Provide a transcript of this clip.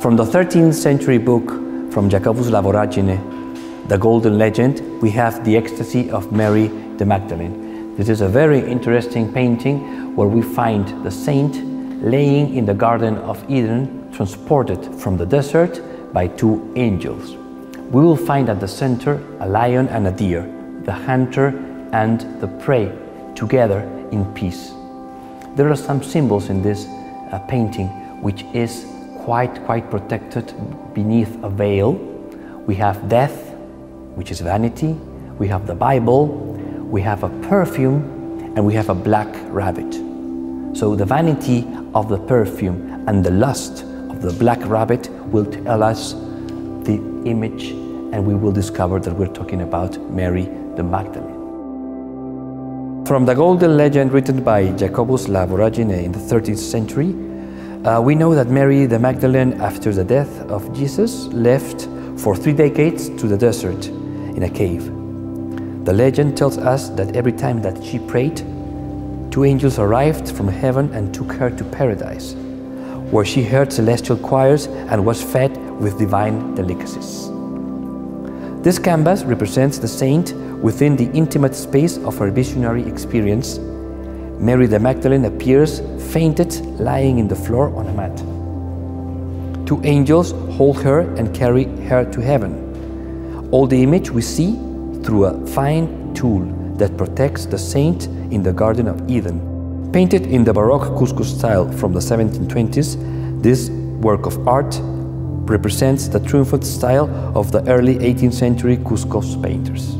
From the 13th century book from Jacobus Lavoragine, The Golden Legend, we have the ecstasy of Mary the Magdalene. This is a very interesting painting where we find the saint laying in the Garden of Eden, transported from the desert by two angels. We will find at the center a lion and a deer, the hunter and the prey, together in peace. There are some symbols in this uh, painting which is quite, quite protected beneath a veil. We have death, which is vanity. We have the Bible. We have a perfume, and we have a black rabbit. So the vanity of the perfume and the lust of the black rabbit will tell us the image, and we will discover that we're talking about Mary the Magdalene. From the golden legend written by Jacobus Lavoragine in the 13th century, uh, we know that Mary the Magdalene, after the death of Jesus, left for three decades to the desert in a cave. The legend tells us that every time that she prayed, two angels arrived from heaven and took her to paradise, where she heard celestial choirs and was fed with divine delicacies. This canvas represents the saint within the intimate space of her visionary experience Mary the Magdalene appears fainted, lying in the floor on a mat. Two angels hold her and carry her to heaven. All the image we see through a fine tulle that protects the saint in the Garden of Eden. Painted in the Baroque Cusco style from the 1720s, this work of art represents the triumphant style of the early 18th century Cusco's painters.